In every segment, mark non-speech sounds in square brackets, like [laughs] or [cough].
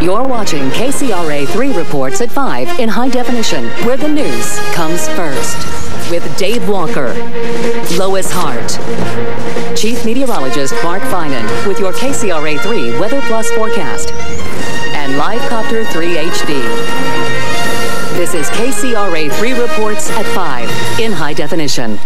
You're watching KCRA 3 reports at 5 in high definition, where the news comes first. With Dave Walker, Lois Hart, Chief Meteorologist Mark Finan with your KCRA 3 Weather Plus forecast, and Livecopter 3 HD. This is KCRA 3 reports at 5 in high definition.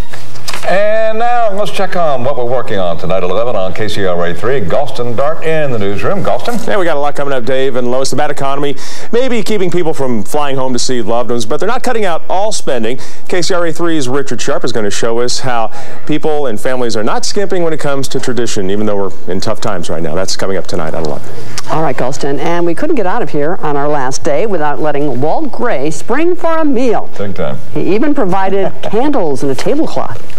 And now let's check on what we're working on tonight at 11 on KCRA 3. Gulstan Dart in the newsroom. Gulstan? Yeah, we got a lot coming up, Dave, and Lois. The bad economy maybe keeping people from flying home to see loved ones, but they're not cutting out all spending. KCRA 3's Richard Sharp is going to show us how people and families are not skimping when it comes to tradition, even though we're in tough times right now. That's coming up tonight at 11. All right, Gulstan, and we couldn't get out of here on our last day without letting Walt Gray spring for a meal. Big time. He even provided [laughs] candles and a tablecloth.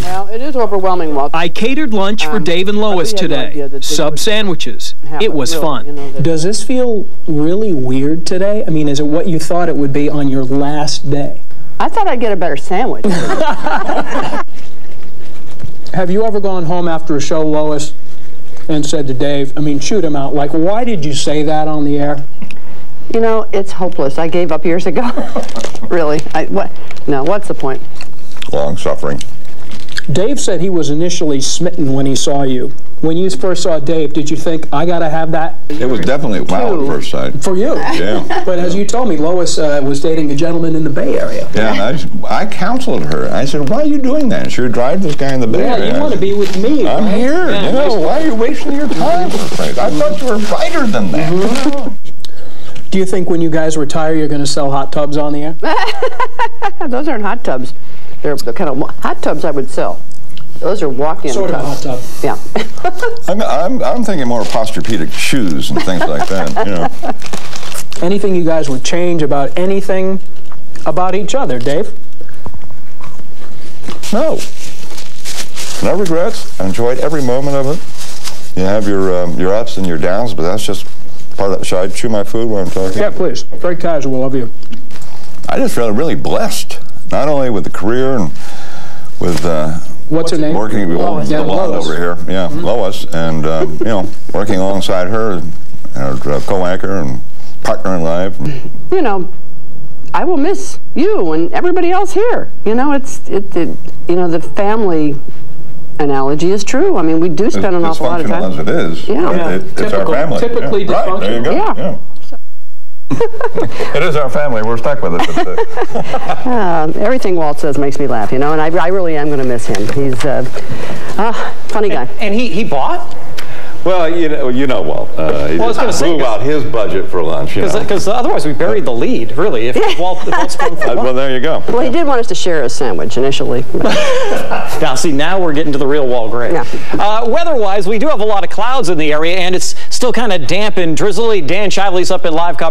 Well, it is overwhelming, Walt. I catered lunch for Um, Dave and Lois thought you had no today. idea that this Sub sandwiches. happen, It was really, fun. you know, Does this feel really weird today? I mean, is it what you thought it would be on your last day? I thought I'd get a better sandwich. [laughs] Have you ever gone home after a show, Lois, and said to Dave, I mean, shoot him out, like, why did you say that on the air? you know, it's hopeless. I gave up years ago. [laughs] really. I, what? No, what's the point? Long suffering. Dave said he was initially smitten when he saw you. When you first saw Dave, did you think, I got to have that It was definitely wow at first sight. for you? Yeah. But as you told me, Lois uh, was dating a gentleman in the Bay Area. Yeah, and I, s- I counseled her. I said, why are you doing that? She would drive this guy in the Bay Yeah, Area. you I want to be with me. I'm right? here. Yeah. you know, why are you wasting your time? with things? I thought you were brighter than that. Mm-hmm. Do you think when you guys retire, you're going to sell hot tubs on the air? [laughs] Those aren't hot tubs. They're the kind of hot tubs I would sell. Those are walk-in Sort of a hot tubs. tub. Yeah. [laughs] I'm, I'm, I'm thinking more posturpedic shoes and things like that. You know. Anything you guys would change about anything about each other, Dave? No. No regrets. I enjoyed every moment of it. You have your um, your ups and your downs, but that's just part of. it. Should I chew my food while I'm talking? Yeah, please. Very casual of you. I just feel really blessed, not only with the career and with uh, What's her name? working with Lois. the Yeah, blonde Lois. over here, yeah, Lois, and um, you know, working alongside her, and her uh, co-anchor and partner in life. you know, I will miss you and everybody else here. You know, it's it, it you know the family analogy is true. I mean, we do spend an awful lot of time. as it is, Yeah. it- Yeah. it- it's our family. typically yeah. Right, there you go. dysfunctional. Yeah. [laughs] It is our family. We're stuck with it. But, uh, Uh, everything Walt says makes me laugh. You know, and I, I really am going to miss him. He's uh, ah funny guy. And he, he bought? well, you know, you know Walt. Uh, he Well, I was just gonna say, blew 'cause- out his budget for lunch. You know. Because otherwise we buried the lead, really. If Walt, if Walt sprung for [laughs] Uh, well, there you go. Well, he did want us to share a sandwich initially. [laughs] Now, see, now we're getting to the real Walt Gray. Yeah. Uh, weather-wise, we do have a lot of clouds in the area, and it's still kind of damp and drizzly. Dan Shively's up in live coverage.